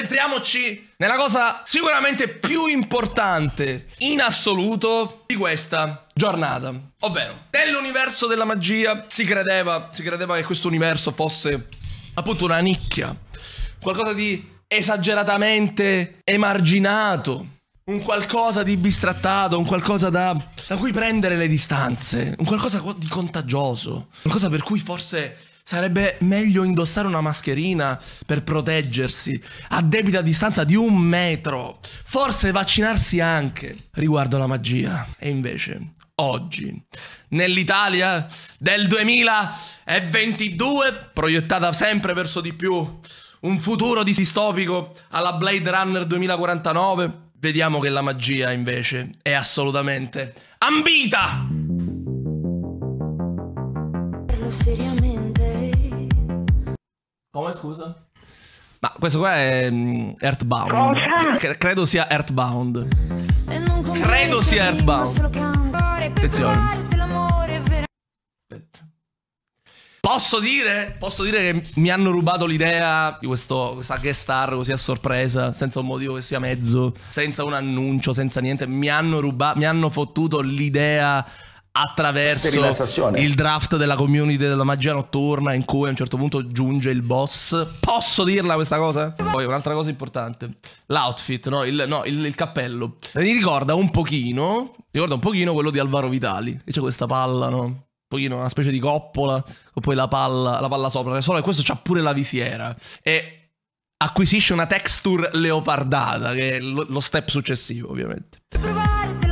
Entriamoci nella cosa sicuramente più importante in assoluto di questa giornata. Ovvero, nell'universo della magia si credeva, si credeva che questo universo fosse appunto una nicchia, qualcosa di esageratamente emarginato, un qualcosa di bistrattato, un qualcosa da, da cui prendere le distanze, un qualcosa di contagioso, qualcosa per cui forse sarebbe meglio indossare una mascherina per proteggersi a debita distanza di un metro, forse vaccinarsi anche riguardo la magia. E invece, oggi, nell'Italia del 2022, proiettata sempre verso di più, un futuro distopico alla Blade Runner 2049, vediamo che la magia invece è assolutamente ambita. Come scusa? Ma questo qua è um, Earthbound. C- credo sia Earthbound. Credo sia Earthbound. Attenzione. Aspetta. Posso dire, posso dire che mi hanno rubato l'idea di questo, questa guest star così a sorpresa, senza un motivo che sia mezzo, senza un annuncio, senza niente. Mi hanno rubato, mi hanno fottuto l'idea attraverso il draft della community della magia notturna in cui a un certo punto giunge il boss. Posso dirla questa cosa? Poi un'altra cosa importante, l'outfit, no? Il, no, il, il cappello. Mi ricorda un pochino, ricorda un pochino quello di Alvaro Vitali. E c'è questa palla, no? pochino una specie di coppola, con poi la palla, la palla sopra. Solo che questo c'ha pure la visiera. E acquisisce una texture leopardata, che è lo, lo step successivo, ovviamente. Provare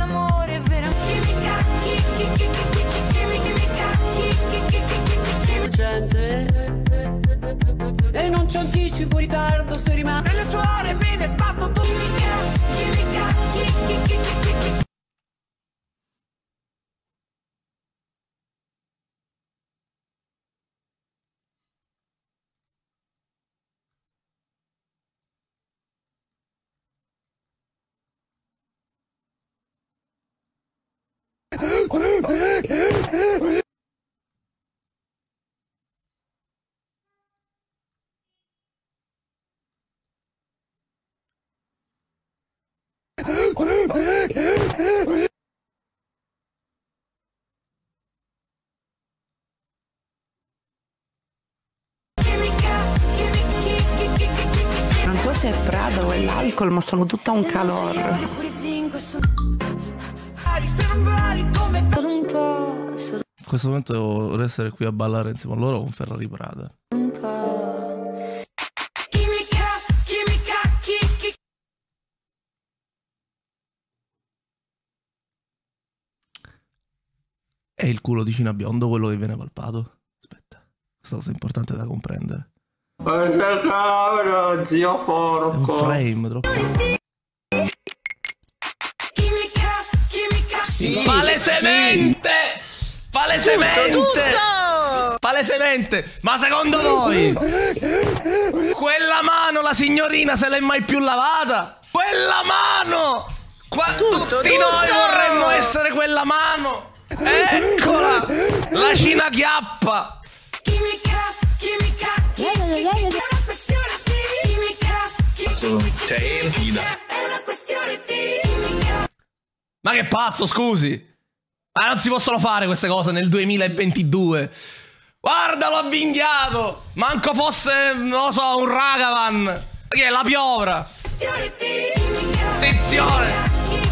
Non so se è Prada o è l'alcol, ma sono tutta un calor. In questo momento vorrei essere qui a ballare insieme a loro con Ferrari Prada. È il culo di Cina Biondo quello che viene palpato? Aspetta, questa cosa è importante da comprendere. Questa camera, zio porco. È un frame troppo. Sì, Palesemente! Sì. Palesemente! Tutto, tutto! Palesemente! Ma secondo voi quella mano la signorina se l'è mai più lavata? Quella mano! Qua, tutto, tutti tutto. noi vorremmo essere quella mano! Eccola! La Cina chiappa! Ma che pazzo, scusi! Ma non si possono fare queste cose nel 2022! Guarda, l'ho avvinghiato! Manco fosse, non lo so, un Ragavan! Che è la piovra! Attenzione!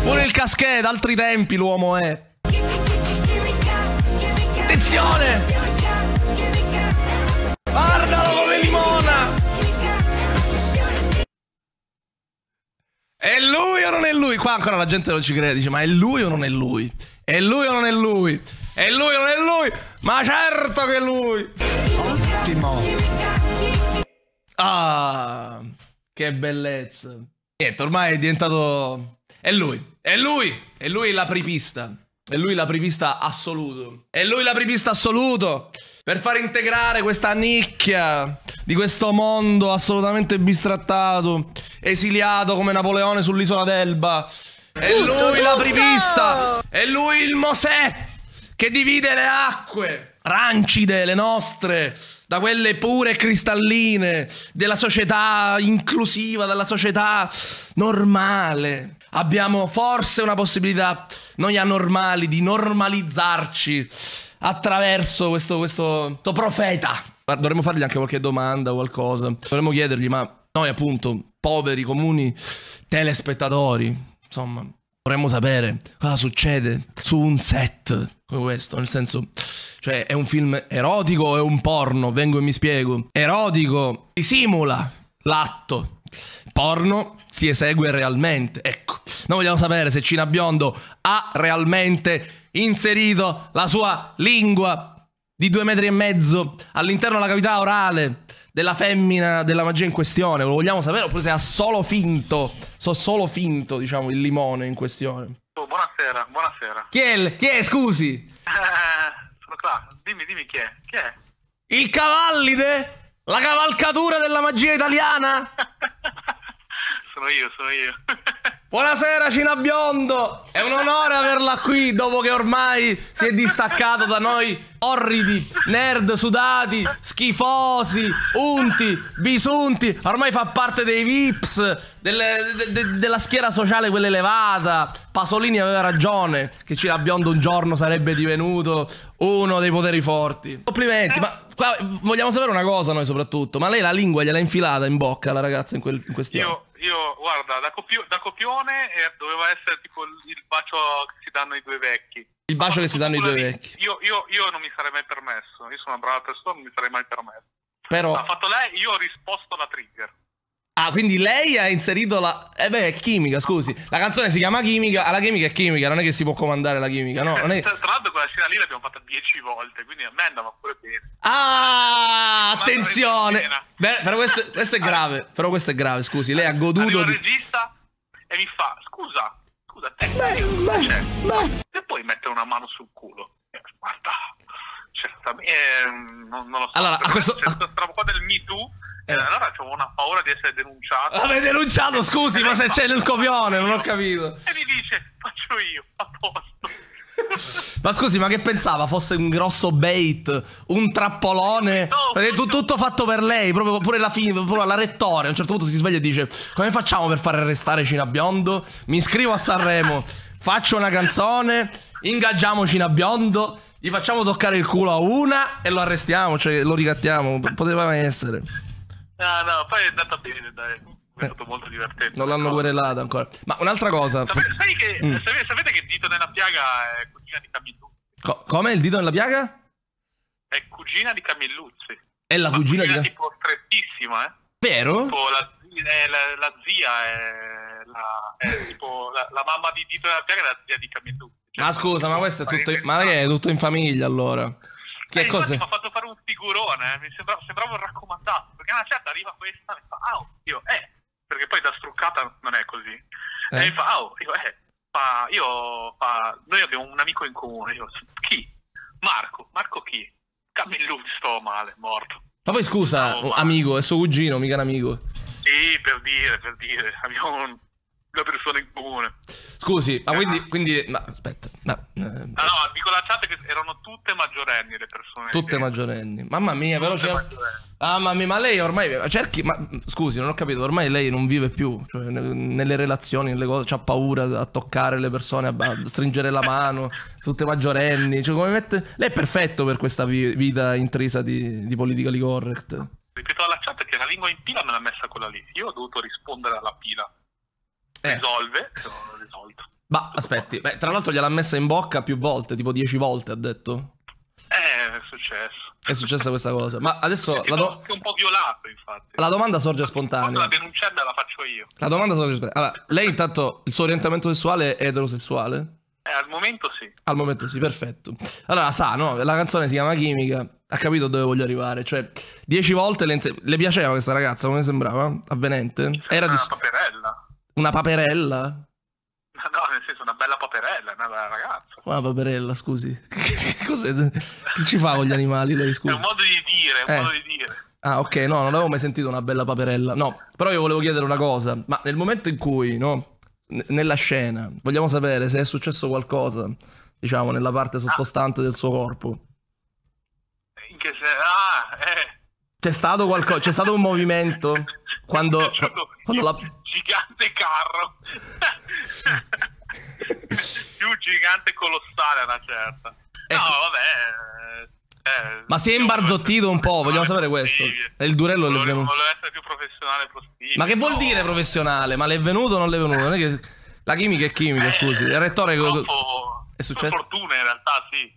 Pure il caschè, d'altri tempi l'uomo è. Attenzione! Guardalo come limona! È lui o non è lui? Qua ancora la gente non ci crede, dice ma è lui o non è lui? È lui o non è lui? È lui o non è lui? Ma certo che è lui! Ottimo! Ah, che bellezza! Niente, ormai è diventato... È lui, è lui, è lui la pripista. È lui l'apripista assoluto. È lui l'apripista assoluto. Per far integrare questa nicchia di questo mondo assolutamente bistrattato, esiliato come Napoleone sull'isola d'Elba. È lui l'apripista. È lui il Mosè che divide le acque rancide, le nostre, da quelle pure cristalline della società inclusiva, della società normale. Abbiamo forse una possibilità, noi anormali, di normalizzarci attraverso questo, questo, questo profeta. Dovremmo fargli anche qualche domanda o qualcosa. Dovremmo chiedergli, ma noi appunto, poveri, comuni telespettatori, insomma, vorremmo sapere cosa succede su un set come questo, nel senso, cioè è un film erotico o è un porno? Vengo e mi spiego. Erotico si simula l'atto. Porno si esegue realmente. Ecco, noi vogliamo sapere se Cina Biondo ha realmente inserito la sua lingua di due metri e mezzo all'interno della cavità orale della femmina della magia in questione. Lo vogliamo sapere oppure se ha solo finto, so solo finto, diciamo, il limone in questione. Oh, buonasera, buonasera. Chi è? Chi è, scusi? Eh, sono qua. Dimmi, dimmi chi è. Chi è? Il Cavallide? La cavalcatura della magia italiana? sono io, sono io. Buonasera Cina Biondo, è un onore averla qui dopo che ormai si è distaccato da noi orridi, nerd sudati, schifosi, unti, bisunti, ormai fa parte dei VIPs, delle- de- de- della schiera sociale quella elevata. Pasolini aveva ragione che Cina Biondo un giorno sarebbe divenuto uno dei poteri forti. Complimenti, ma qua vogliamo sapere una cosa noi soprattutto, ma lei la lingua gliel'ha infilata in bocca alla ragazza in, quel, in questione? Io, io guarda, da, copio- da copione eh, doveva essere tipo il, il bacio che si danno i due vecchi. Il bacio che si danno i due vecchi. Io, io, io non mi sarei mai permesso. Io sono una brava persona, non mi sarei mai permesso. Però... Ha fatto lei, io ho risposto alla trigger. Ah, quindi lei ha inserito la. Eh beh, è chimica, scusi. La canzone si chiama chimica. La chimica è chimica, non è che si può comandare la chimica, no? Non è... Tra l'altro quella scena lì l'abbiamo fatta dieci volte, quindi a me andava pure bene. Ah, attenzione! Beh, però questo, questo è grave. Però questo è grave, scusi. Lei ha goduto Arriva il di. regista e mi fa, scusa, scusa, te cioè, e poi mettere una mano sul culo. Eh, Guarda, certamente, eh, non, non lo so. Allora, a me questo- C'è qua del Me Too, Eh. eh, allora avevo una paura di essere denunciato. Avete denunciato, scusi, ma se c'è nel copione, non ho capito. E mi dice, faccio io, a posto. Ma scusi, ma che pensava fosse un grosso bait, un trappolone? No, Perché tu- tutto fatto per lei, proprio pure la fine, proprio la rettore. A un certo punto si sveglia e dice: Come facciamo per far arrestare Cina Biondo? Mi iscrivo a Sanremo, faccio una canzone, ingaggiamo Cina Biondo, gli facciamo toccare il culo a una e lo arrestiamo, cioè lo ricattiamo. Poteva essere. No, no, poi è andata bene, dai. È stato molto divertente. Non l'hanno No. querelata ancora. Ma un'altra cosa. Sapete, sai che, Mm. sapete, sapete che Dito nella piaga è cugina di Camilluzzi? Co- come il dito nella piaga? È cugina di Camilluzzi. È la Ma cugina di. tipo strettissima, eh? Vero? Tipo la, zi- eh, la, la zia è, la, è tipo la, la mamma di Dito nella piaga è la zia di Camilluzzi. Cioè, Ma scusa, ma questo è tutto. parente- Ma che è tutto in famiglia allora? Che Eh, infatti figurone, eh, mi sembra- sembrava un raccomandato. Perché una certa arriva questa e mi fa, ah, oh, io, eh, perché poi da struccata non è così. Eh. E mi fa, ah, oh, io, eh, fa, io, fa, noi abbiamo un amico in comune. Io, chi? Marco. Marco chi? Camilluzzi, stavo male, morto. Ma poi scusa, ma- amico, è suo cugino, mica un amico. Sì, per dire, per dire, abbiamo un- una persona in comune. Scusi, ma quindi, quindi ma aspetta, ma, eh, Ah, no, dico la chat che erano tutte maggiorenni le persone. tutte maggiorenni. Mamma mia, però tutte c'è maggiorenni. Ah, mamma mia, ma lei ormai ma cerchi, ma scusi, non ho capito, ormai lei non vive più, cioè ne- nelle relazioni, nelle cose, c'ha paura a toccare le persone, a, stringere la mano, tutte maggiorenni, cioè come mette Lei è perfetto per questa vi- vita intrisa di, di politically correct. Ripeto alla chat che la lingua in pila me l'ha messa quella lì. Io ho dovuto rispondere alla pila. Eh. Risolve, l'ho risolto. Ma aspetti, beh, tra l'altro gliel'ha messa in bocca più volte, tipo 10 volte ha detto. Eh, è successo. È successa questa cosa. Ma adesso È la, do- un po' violato, infatti. la domanda sorge Quando spontanea. la denunciata la faccio io. La domanda sorge spontanea. Allora, lei intanto il suo orientamento sessuale è eterosessuale? Eh, al momento sì. Al momento sì, perfetto. Allora, sa, no? La canzone si chiama Chimica. Ha capito dove voglio arrivare. Cioè, dieci volte le, le piaceva questa ragazza, come sembrava? Avvenente? Era una di paperella. Una paperella? No, nel senso, una bella paperella, una bella ragazza. Una paperella, scusi. Cos'è? Che ci fa con gli animali lei, È scusi? un modo di dire, è un Eh. modo di dire. Ah, ok, no, non avevo mai sentito una bella paperella. No, però io volevo chiedere una cosa. Ma nel momento in cui, no, n- nella scena, vogliamo sapere se è successo qualcosa, diciamo, nella parte sottostante del suo corpo. In che senso? Ah, eh. C'è stato qualcosa, c'è stato un movimento quando, quando la... gigante carro. Più gigante colossale una certa. No, Ecco. vabbè. eh, Ma si è imbarzottito un po', vogliamo sapere questo. E il durello le è Volevo, volevo essere più professionale possibile. Ma che vuol no. dire professionale? Ma le è venuto o non le è venuto? Non è che... La chimica è chimica, Eh, scusi. Il rettore... purtroppo- È successo? Per fortuna in realtà sì.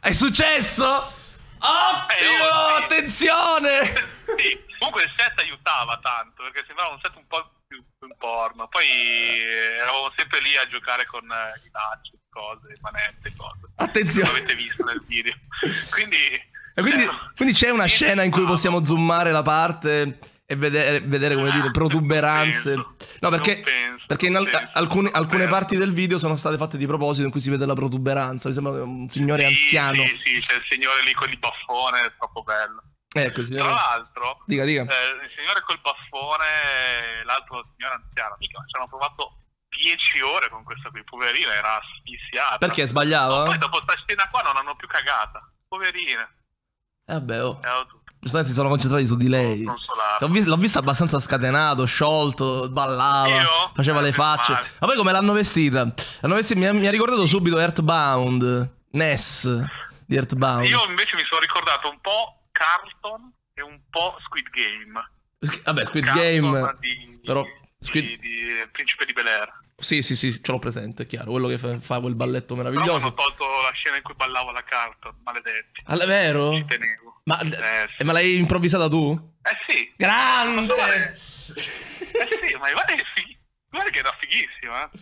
È successo? Ottimo! Eh, oh, sì. Attenzione! sì, comunque il set aiutava tanto perché sembrava un set un po' più più porno. Poi eh, eravamo sempre lì a giocare con eh, i lacci, cose, manette, cose. Attenzione. L'avete visto nel video. Quindi, quindi, eh, quindi c'è una scena in cui possiamo zoomare la parte e vedere, vedere, come dire, protuberanze. Non penso. No, perché, perché in al- alcune, alcune parti del video sono state fatte di proposito in cui si vede la protuberanza. Mi sembra un signore anziano. Sì, sì, c'è il signore lì con il baffone, è troppo bello. Ecco, il Tra signore. l'altro, Dica, dica. eh, il signore col baffone l'altro signore anziano, mica, ci hanno provato 10 ore con questa qui, poverina, era asfissiata. Perché No, sbagliava? poi dopo sta scena qua non hanno più cagata. Poverina. Eh, vabbè, oh. È tutto. Giustamente si sono concentrati su di lei. L'ho, vis- l'ho vista abbastanza scatenato, sciolto, ballava, Io? faceva le Eh, facce. male. Ma poi come l'hanno vestita? L'hanno vestita mi, ha, mi ha ricordato subito Earthbound, Ness di Earthbound. Io invece mi sono ricordato un po' Carlton e un po' Squid Game. Vabbè, Squid Carlton Game. di, però Squid- di, di Principe di Bel Air. Sì, sì, sì, ce l'ho presente, è chiaro. Quello che fa, fa quel balletto Però meraviglioso. hanno tolto la scena in cui ballava la Carlton, maledetti. Ah, è vero? Ci tenevo. Ma, Eh, sì. eh, ma l'hai improvvisata tu? Eh sì, Grande! eh sì, ma guarda che, fig- guarda che era fighissima. Eh.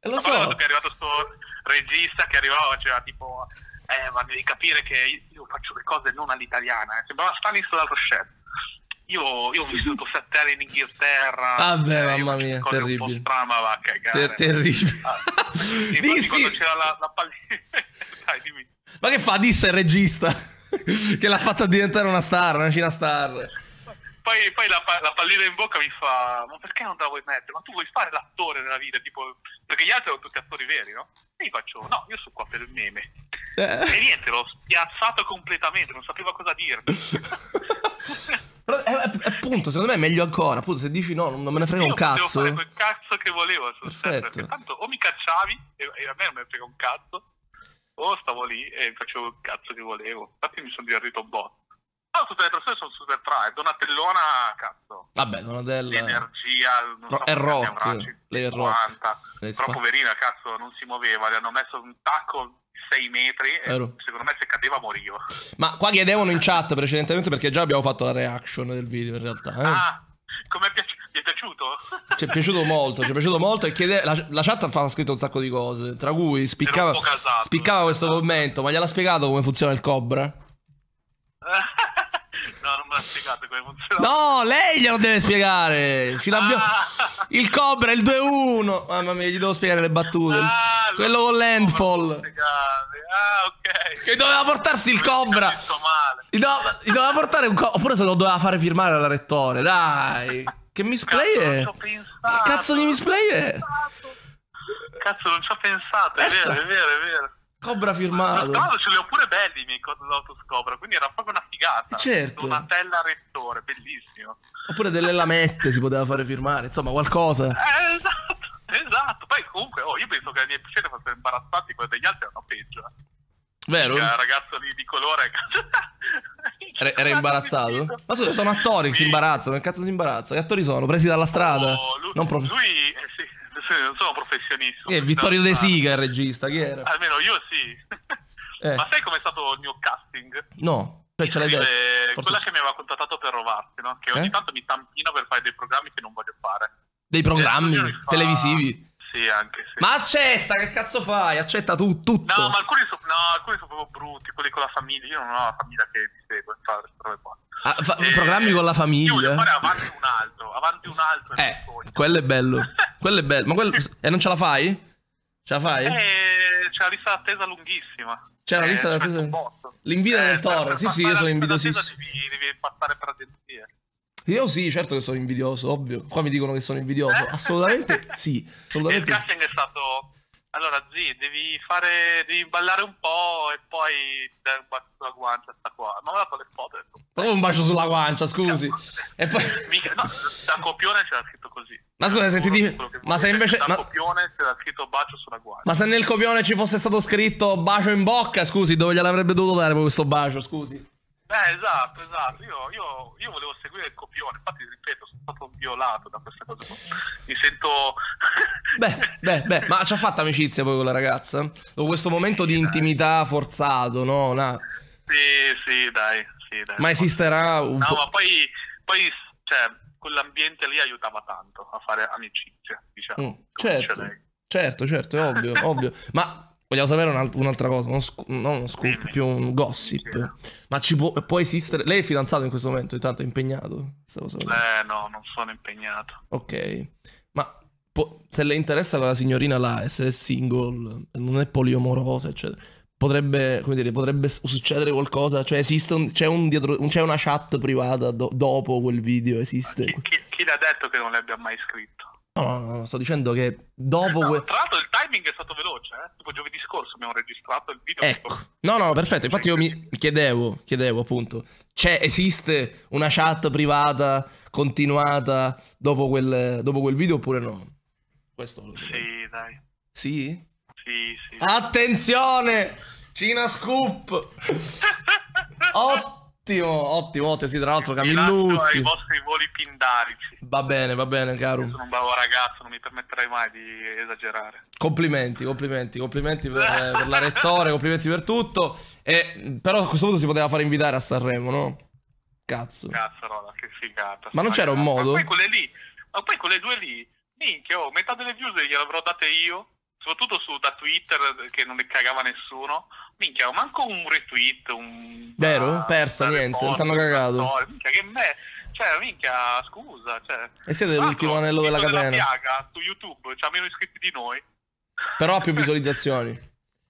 Eh, lo Ma so. che è arrivato sto regista che arrivava faceva tipo eh ma devi capire che io faccio le cose non all'italiana eh. sembrava Stanislas dal Rochette io, io ho vissuto sette anni in Inghilterra Vabbè, eh, io mamma mia, terribile. strane, ma Ter- terribile. Ah, Dissi- quando c'era la, la pallina dai dimmi Ma che fa? Disse il regista che l'ha fatta diventare una star, una cina star. poi, poi la, la pallina in bocca mi fa ma perché non te la vuoi mettere ma tu vuoi fare l'attore nella vita tipo perché gli altri sono tutti attori veri no? e io faccio no io sono qua per il meme Eh. E niente, l'ho spiazzato completamente, non sapeva cosa dirmi. Però, eh, eh, appunto, secondo me è meglio ancora. Appunto, se dici no, non me ne frega Io un cazzo. fare quel cazzo che volevo sul set, Perfetto. perché tanto o mi cacciavi e, e a me non me ne frega un cazzo, o stavo lì e facevo il cazzo che volevo. Infatti mi sono divertito un botto. No, tutte le persone sono super tra, Donatellona, cazzo, Vabbè, Donatella. l'energia, non No, so è rock, lei è 50. Lei Però poverina, cazzo, non si muoveva, le hanno messo un tacco di 6 metri e secondo me se cadeva moriva. Ma qua chiedevano in chat precedentemente perché già abbiamo fatto la reaction del video in realtà. eh. Ah, come piaci- è piaciuto? Ci è piaciuto molto, ci è piaciuto molto e chiede, la, la chat ha scritto un sacco di cose, tra cui spiccava, casato. spiccava questo commento, ma gliel'ha spiegato come funziona il Cobra? no, non me l'ha spiegato come funziona. No, lei glielo deve spiegare. Ah. Il Cobra, il 2-1. Mamma mia, gli devo spiegare le battute. Ah, lo Quello con spiegate. Ah, ok. Che doveva portarsi il Cobra. Gli doveva, gli doveva portare un Cobra. Oppure se lo doveva fare firmare alla rettore. Dai. Che misplay Cazzo, è? Che cazzo di misplay è? Cazzo, non ci ho pensato, è Essa- vero, è vero, è vero. Cobra Tra firmato. l'altro ce li ho pure belli i miei cose Lotus Cobra, quindi era proprio una figata. Certo. Donatella Rettore, bellissimo. Oppure delle lamette si poteva fare firmare. Insomma, qualcosa. Eh, esatto, esatto. Poi comunque, oh, io penso che le mie piscine fossero imbarazzanti, quelle degli altri erano peggio. eh. Vero? Il ragazzo lì di colore. Era, era imbarazzato? Ma scusa, sono attori che si Sì. imbarazzano. Che cazzo si imbarazza? Che attori sono? Presi dalla strada? Oh, lui, Non prof- lui sì, non sono professionista. Chi è? Vittorio De Sica il regista, chi era? Almeno io sì. Eh. Ma sai com'è stato il mio casting? No, cioè ce l'hai detto. Quella sì. che mi aveva contattato per rovarsi, no? Che ogni Eh? tanto mi tampina per fare dei programmi che non voglio fare. Dei programmi Eh, televisivi. Sì, anche sì. Ma accetta, che cazzo fai? Accetta tu tutto. No, ma alcuni sono no, alcuni sono proprio brutti, quelli con la famiglia. Io non ho la famiglia che mi segue, fa queste robe qua. Ah, fa- Eh, programmi con la Io voglio famiglia. fare avanti un altro, avanti un altro. Eh, quello è bello. Quello è bello. Ma quello... E non ce la fai? Ce la fai? Eh, c'è la lista d'attesa lunghissima. C'è la Eh, lista ci d'attesa-. L'invito del per- Toro. per Sì, sì, io sono invidiosissimo. Devi, devi passare per agenzie. Io sì, certo che sono invidioso, ovvio. Qua mi dicono che sono invidioso. Eh? Assolutamente sì. E il Assolutamente sì. casting è stato allora zi, devi fare, devi ballare un po' e poi dai un bacio sulla guancia, sta qua. Ma ho dato le foto. detto, Proprio un bacio sulla guancia, scusi. E poi... Mica, no, da copione c'era scritto così. Ma scusa, se ti dico- ma se invece- Da ma- copione c'era scritto bacio sulla guancia. Ma se nel copione ci fosse stato scritto bacio in bocca, scusi, dove gliel'avrebbe dovuto dare questo bacio, scusi? Eh, esatto, esatto. Io, io, io volevo seguire il copione, infatti, ripeto, sono stato violato da questa cosa. Mi sento. Beh, beh, beh, ma ci ha fatto amicizia poi con la ragazza? Dopo questo momento di intimità forzato, no? Na- Sì, sì, dai. Sì, dai. Ma esisterà un No, po'... ma poi, poi, cioè, quell'ambiente lì aiutava tanto a fare amicizia, diciamo. Mm, certo, certo, certo, è ovvio, ovvio. Ma vogliamo sapere un'alt- un'altra cosa, uno sc- non uno scoop, più un gossip. Ma ci può, può esistere... Lei è fidanzato in questo momento, intanto è impegnato? Eh, no, non sono impegnato. Ok, ma può- se le interessa la signorina là, essere single, non è poliamorosa, eccetera, potrebbe, come dire, potrebbe succedere qualcosa? Cioè esiste un- c'è, un dietro, c'è una chat privata do- dopo quel video, esiste? Chi, chi- chi le ha detto che non le abbia mai scritto? No, no, no, sto dicendo che dopo No, quel... tra l'altro il timing è stato veloce, eh? Tipo giovedì scorso abbiamo registrato il video. Ecco, no, no, perfetto, infatti io mi chiedevo, chiedevo appunto, c'è, esiste una chat privata continuata dopo quel, dopo quel video oppure no? Questo lo so. Sì, dai. Sì? Sì, sì. Attenzione! Cina Scoop! Ottimo, ottimo, ottimo. Sì, tra l'altro Camilluzzi. vostri voli pindarici. Va bene, va bene, caro. Sono un bravo ragazzo, non mi permetterei mai di esagerare. Complimenti, complimenti, complimenti per, per la rettore, complimenti per tutto. E, però a questo punto si poteva fare invitare a Sanremo, no? Cazzo. Cazzarola, che figata. Ma non c'era un modo? Ma poi quelle lì, ma poi quelle due lì, minchia, oh, metà delle views gliele avrò date io. Soprattutto su da Twitter che non le cagava nessuno. Minchia, manco un retweet, un. Vero? Persa, niente, non t'hanno una cagato. storia. Minchia, che me. Cioè, minchia, scusa. Cioè. E siete l'ultimo anello della catena. piaga su YouTube c'ha meno iscritti di noi. Però ha più visualizzazioni.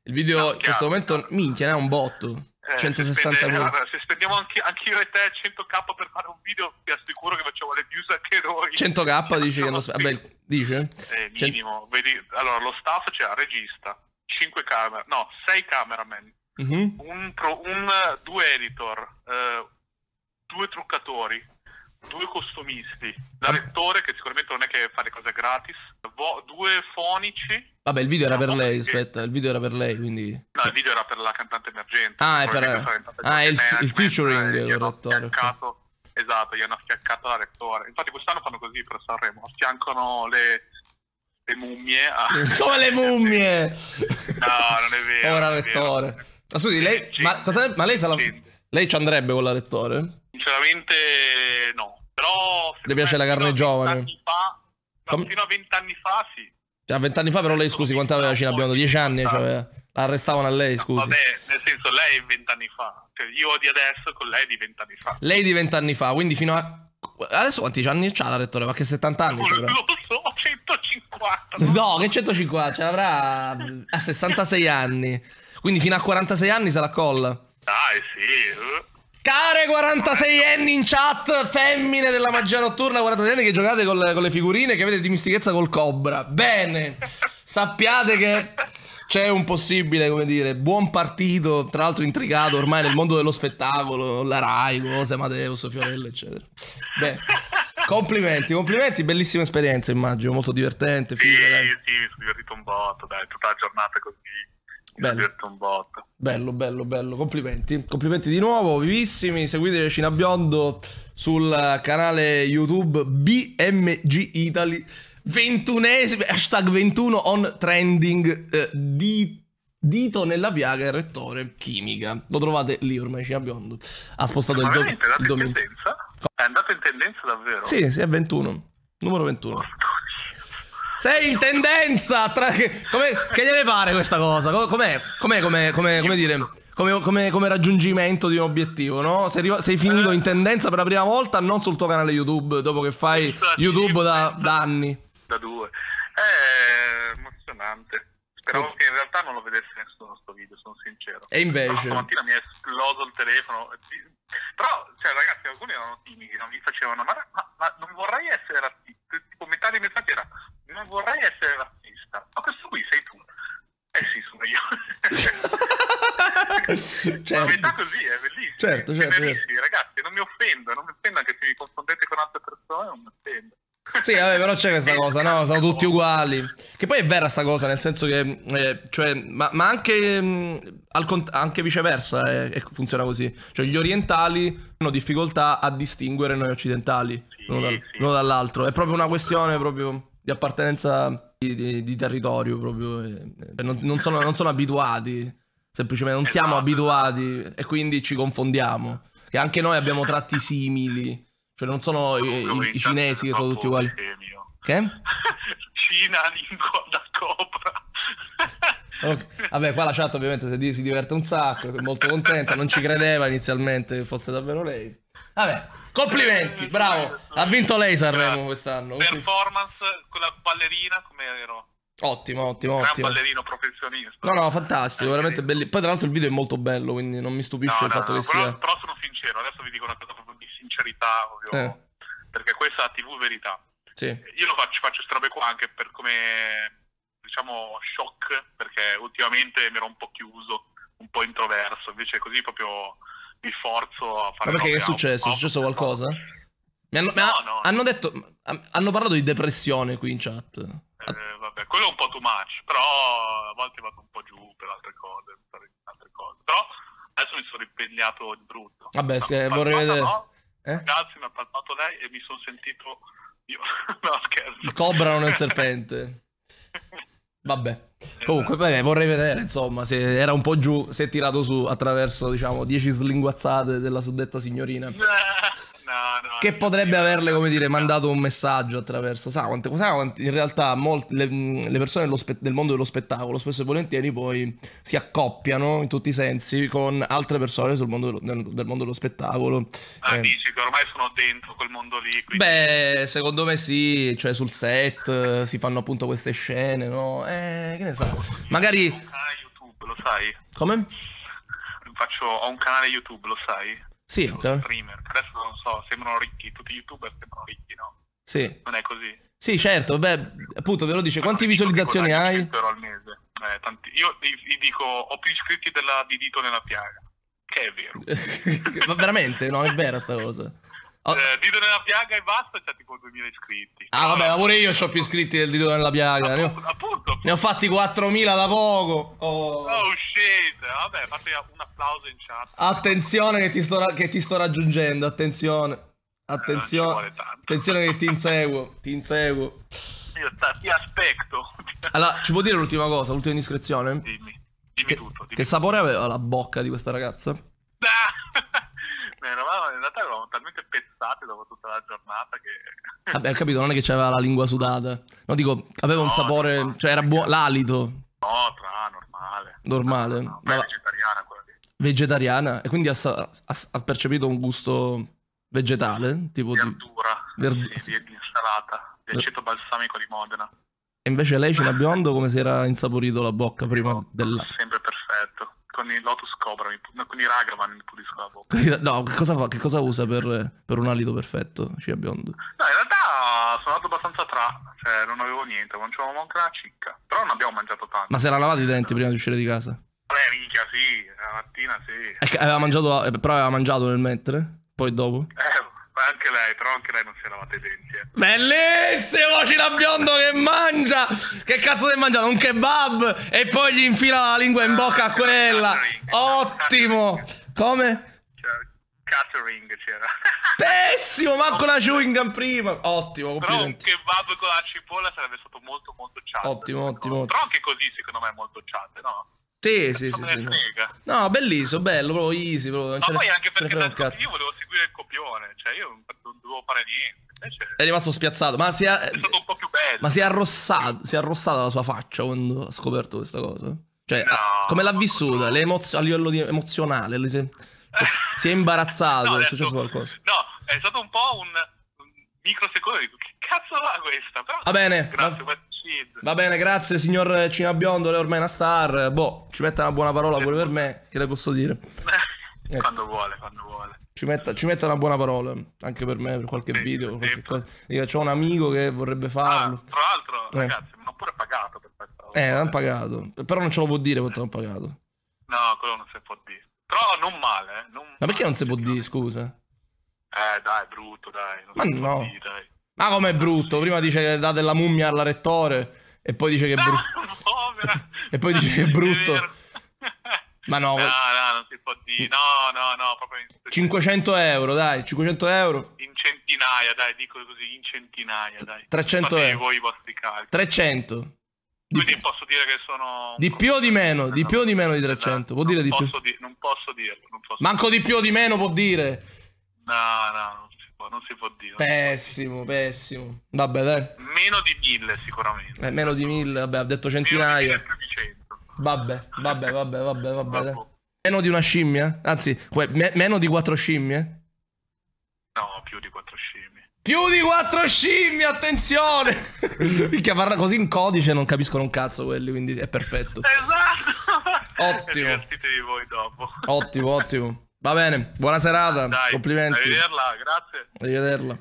Il video No, in questo momento, minchia, ne ha un botto. Eh, se 160.000. spende- guarda, Se spendiamo anche, anche io e te 100k per fare un video, ti assicuro che facciamo le views anche noi. 100k dici che non... Sì. Vabbè, dice? Eh, Cent- minimo. Vedi, allora, lo staff c'era regista, 5 camera, no, 6 cameraman, Mhm. un pro- un, due editor, eh, due truccatori, due costumisti, la rettore che sicuramente non è che fa le cose gratis, vo- due fonici. Vabbè, il video era per lei, perché- aspetta, il video era per lei, quindi... No, il video era per la cantante emergente. Ah, è per- ah, è il- il featuring eh, del rettore, Esatto, gli hanno affiancato la rettore. Infatti quest'anno fanno così per Sanremo, affiancano le, le mummie. Come le mummie! No, non è vero. Vero. rettore. Ma scusi, lei... Ma, cosa- ma lei, la- lei ci andrebbe con la rettore? Sinceramente no. Però... Le piace la carne giovane? 20 anni Fa, Come? fino a vent'anni fa sì. Cioè, a vent'anni fa però lei, scusi, quanto aveva Cina Biondo? Dieci anni? Cioè, la arrestavano a lei, scusi. Vabbè, nel senso lei è vent'anni fa. Cioè, io di adesso con lei di vent'anni fa. Lei di vent'anni fa, quindi fino a... Adesso quanti anni c'ha la rettore? Ma che 70 anni? Lo ci avrà? so, 150. no? No, che 150, ce l'avrà a 66 anni. Quindi fino a 46 anni se la colla. Dai, sì. eh. Care 46 anni in chat, femmine della magia notturna, 46 anni che giocate con le, con le figurine che avete dimistichezza col Cobra. Bene, sappiate che c'è un possibile, come dire, buon partito, tra l'altro intricato ormai nel mondo dello spettacolo, la Rai, cose, Amadeus, Fiorello, eccetera. Bene, complimenti, complimenti, bellissima esperienza immagino, molto divertente, Sì, figa, dai. sì, mi sono divertito un botto, dai, tutta la giornata così. Mi Bello. Bello, bello, bello. Complimenti. Complimenti di nuovo, vivissimi. Seguite Cina Biondo sul canale YouTube BMG Italy. 21esimo, hashtag 21 on trending. eh, di, dito nella piaga il rettore chimica. Lo trovate lì ormai Cina Biondo. Ha spostato il, do- il in dominio. tendenza? È andato in tendenza davvero? Sì, sì, è 21. Numero 21. Sei in tendenza! Tra... che- come- Che gliene pare questa cosa? Co- Com'è? Com'è come, come- dire? Come, come- come raggiungimento di un obiettivo, no? Sei, arriva- sei finito in tendenza per la prima volta, non sul tuo canale YouTube, dopo che fai YouTube da, da anni da due. È emozionante. Speravo che in realtà non lo vedesse nessuno sto video, sono sincero. E invece... No, stamattina mi è esploso il telefono. Però, cioè, ragazzi, alcuni erano timidi, non mi facevano, ma, ma, ma non vorrei essere razzista. Tipo, metà dei messaggi era, non vorrei essere razzista. Ma questo qui sei tu. Eh sì, sono io. certo. La metà così è bellissimo. Certo, certo, certo. Ragazzi, non mi offendo, non mi offendo anche se mi confondete con altre persone, non mi offendo. Sì, vabbè, però c'è questa cosa, no? Sono tutti uguali. Che poi è vera sta cosa, nel senso che, eh, cioè, ma, ma anche, mh, al cont- anche viceversa eh, funziona così. Cioè, gli orientali hanno difficoltà a distinguere noi occidentali Sì, l'uno, dal- sì. dall'altro. È proprio una questione proprio di appartenenza di, di- di territorio, proprio. eh, eh, non, non sono, non sono abituati, semplicemente non siamo Esatto, abituati e quindi ci confondiamo. Che anche noi abbiamo tratti simili. Cioè, non sono i, i- i cinesi che sono tutti uguali. Che? Cina, lingua da copra. Ok. Vabbè, qua la chat ovviamente si, di- si diverte un sacco, è molto contenta, non ci credeva inizialmente che fosse davvero lei. Vabbè, complimenti, bravo. Ha vinto lei Sanremo quest'anno. Performance con la ballerina, come ero? Ottimo, ottimo, Gran ottimo. ballerino professionista. No, no, fantastico, veramente bello. Poi tra l'altro il video è molto bello, quindi non mi stupisce No, il no, fatto no, che però, sia... però sono sincero, adesso vi dico una cosa proprio di sincerità, ovvio, Eh. perché questa è TV verità. Sì. Io lo faccio, faccio queste robe qua anche per come, diciamo, shock, perché ultimamente mi ero un po' chiuso, un po' introverso, invece così proprio mi forzo a Ma fare perché che è successo? È successo qualcosa? Mi hanno, No, no. hanno detto... Hanno parlato di depressione qui in chat. Eh, quello è un po' too much, però a volte vado un po' giù per altre cose, per altre cose. Però adesso mi sono ripigliato di brutto. Vabbè, se vorrei vedere... no, Eh? Ragazzi, mi ha palpato lei e mi sono sentito io. no, scherzo. Il cobra non è il serpente. Vabbè. Comunque, beh, vorrei vedere, insomma, se era un po' giù, si è tirato su attraverso, diciamo, 10 slinguazzate della suddetta signorina. No, Che potrebbe averle, come dire, mandato un messaggio attraverso. Sa quante, sa quanti- in realtà molte, le, le persone del mondo dello spettacolo spesso e volentieri poi si accoppiano in tutti i sensi con altre persone sul mondo dello, del, mondo dello spettacolo. Ah, Eh, dici che ormai sono dentro quel mondo lì. Quindi... Beh, secondo me sì, cioè sul set eh, si fanno appunto queste scene, no? Eh, che ne sa. Magari... Ho un canale YouTube, lo sai? Come? Faccio, ho un canale YouTube, lo sai? Sì, ok. Streamer. Adesso non so, sembrano ricchi, tutti i youtuber sembrano ricchi, no? Sì. Non è così. Sì, certo, beh, appunto ve lo dice, quante visualizzazioni hai? 100 euro al mese. Eh, tanti- Io gli gli dico, ho più iscritti della, di Dito nella piaga. Che è vero. Ma veramente, no, è vera sta cosa. Oh, Eh, Dito nella piaga e basta, c'ha tipo 2000 iscritti. Ah, vabbè, ma pure io ho più iscritti del dito nella piaga. Ne ho, Appunto, appunto. ne ho fatti 4.000 da poco. Oh. Oh shit, vabbè, fate un applauso in chat. Attenzione che ti, sto, che ti sto raggiungendo, attenzione. Eh, Attenzione. tanto. Attenzione che ti inseguo, ti inseguo. Io ti aspetto. Allora, ci può dire l'ultima cosa, l'ultima indiscrezione? Dimmi, dimmi Che, tutto. Dimmi che sapore aveva la bocca di questa ragazza? Ah! Ne eravamo, in realtà eravamo talmente pezzati dopo tutta la giornata che... Vabbè, ho capito, non è che c'aveva la lingua sudata. No, dico, aveva un No, sapore, no, cioè era buono, l'alito, No, tra, normale. normale. No, ma è vegetariana quella lì. vegetariana e quindi ha, ha- ha percepito un gusto vegetale, tipo di... Verdura, Verdu- sì, di, di insalata, di aceto balsamico di Modena. E invece lei, Cina Biondo, come si era insaporito la bocca prima della... Sempre perfetto. Con i Lotus Cobra, no, con i Ragavan mi pulisco la bocca. No, che cosa fa? Che cosa usa per, per un alito perfetto, Cina Biondo? No, in realtà sono andato abbastanza tra, cioè non avevo niente, non c'avevo neanche una cicca. Però non abbiamo mangiato tanto. Ma si era lavato i denti prima di uscire di casa? Beh, minchia, sì, la mattina sì. E aveva mangiato, eh, però aveva mangiato nel mentre? Poi dopo? Eh, anche lei, però anche lei non si è lavata i denti. Eh. Bellissimo Cina Biondo che mangia! Che cazzo si è mangiato? Un kebab e poi gli infila la lingua in bocca a quella! Ottimo! Come? Cioè, catering c'era. Pessimo, manco la chewing gum prima! Ottimo, però un complimenti. kebab con la cipolla sarebbe stato molto molto chat. Ottimo, ottimo. Però anche così secondo me è molto chat, no? Sì, sì, sì, sì. no. No, bellissimo, bello, proprio easy, proprio, Ma poi anche perché tanto cazzo. io volevo seguire il copione, cioè io non, dovevo fare niente. Invece È rimasto spiazzato, ma si è, è stato un po' più bello. ma si è arrossato, si è arrossata la sua faccia quando ha scoperto questa cosa? Cioè, No. come l'ha vissuta? Emozio- a livello di- emozionale? le si, si è imbarazzato? No, è adesso- successo qualcosa? No, è stato un po' un microsecondo di che cazzo va questa? Però, Va bene, Grazie, va-. Va bene, grazie signor Cinabiondo, lei è ormai è una star. Boh, ci metta una buona parola pure per me, che le posso dire? Ecco. quando vuole, quando vuole. Ci metta, ci metta una buona parola, anche per me, per qualche Sì, video, per qualche cosa. Dica, c'ho un amico che vorrebbe Ah, farlo. tra l'altro, Eh. ragazzi, mi hanno pure pagato per questa roba. Eh, l'hanno pagato. Però non ce lo può dire quanto l'hanno pagato. No, quello non si può dire. Però non male, eh. Non Ma perché non si può dire, scusa? Eh, dai, brutto, dai. Non Ma no. dire, dai. Ma com'è brutto? Prima dice che dà della mummia alla rettore e poi dice che è brutto. E poi dice che è brutto. vero. Ma no, No, no, non si può dire. No, no, no, proprio in, 500 euro, dai, 500 euro. in centinaia, dai, dico così, in centinaia, dai. 300 Fatevi euro. voi i vostri calcoli. 300. Di, Quindi posso dire che sono... di più o di meno? Di più o di meno di 300? Può dire di più? di- non posso dirlo, non posso Manco di più o di meno può dire. No, no, non si può, non si può dire. Pessimo, pessimo. Vabbè, dai. Meno di mille sicuramente. Eh, meno di 1000, vabbè, ha detto Meno di centinaia. mille più di cento. Vabbè, vabbè, vabbè, vabbè, vabbè. Vabbè. Meno di una scimmia? Anzi, me- meno di quattro scimmie? No, più di quattro scimmie. Più di quattro scimmie, attenzione! Minchia, parla così in codice non capiscono un cazzo quelli, quindi è perfetto. Esatto! Ottimo. E divertitevi voi dopo. Ottimo, ottimo. Va bene, buona serata, Dai, complimenti. Arrivederla, grazie. Arrivederla.